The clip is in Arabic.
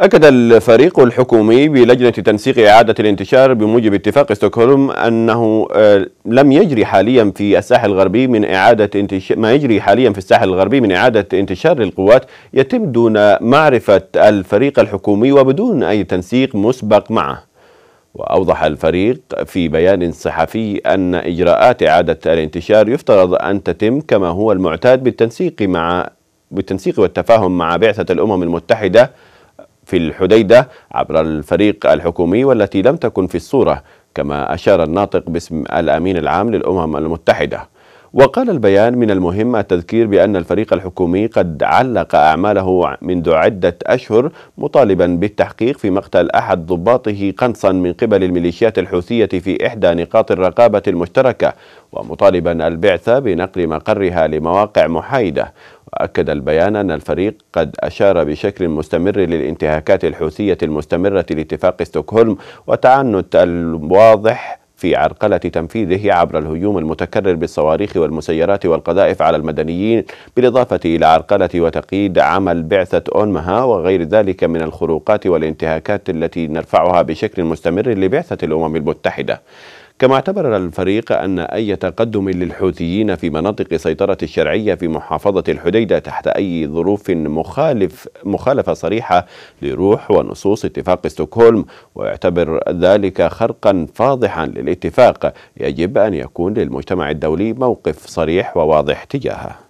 أكد الفريق الحكومي بلجنة تنسيق إعادة الانتشار بموجب اتفاق ستوكهولم أنه آه، لم يجري حاليا في الساحل الغربي من إعادة انتشار ما يجري حاليا في الساحل الغربي من إعادة انتشار للقوات يتم دون معرفة الفريق الحكومي وبدون أي تنسيق مسبق معه. وأوضح الفريق في بيان صحفي أن إجراءات إعادة الانتشار يفترض أن تتم كما هو المعتاد بالتنسيق مع بالتنسيق والتفاهم مع بعثة الأمم المتحدة في الحديدة عبر الفريق الحكومي والتي لم تكن في الصورة كما أشار الناطق باسم الأمين العام للأمم المتحدة. وقال البيان من المهم التذكير بأن الفريق الحكومي قد علق أعماله منذ عدة أشهر مطالبا بالتحقيق في مقتل أحد ضباطه قنصا من قبل الميليشيات الحوثية في إحدى نقاط الرقابة المشتركة ومطالبا البعثة بنقل مقرها لمواقع محايدة. وأكد البيان أن الفريق قد أشار بشكل مستمر للانتهاكات الحوثية المستمرة لاتفاق ستوكهولم وتعنت الواضح في عرقلة تنفيذه عبر الهجوم المتكرر بالصواريخ والمسيرات والقذائف على المدنيين بالإضافة إلى عرقلة وتقييد عمل بعثة أونمها وغير ذلك من الخروقات والانتهاكات التي نرفعها بشكل مستمر لبعثة الأمم المتحدة. كما اعتبر الفريق أن أي تقدم للحوثيين في مناطق سيطرة الشرعية في محافظة الحديدة تحت أي ظروف مخالف مخالفة صريحة لروح ونصوص اتفاق ستوكهولم ويعتبر ذلك خرقا فاضحا للاتفاق. يجب أن يكون للمجتمع الدولي موقف صريح وواضح تجاهه.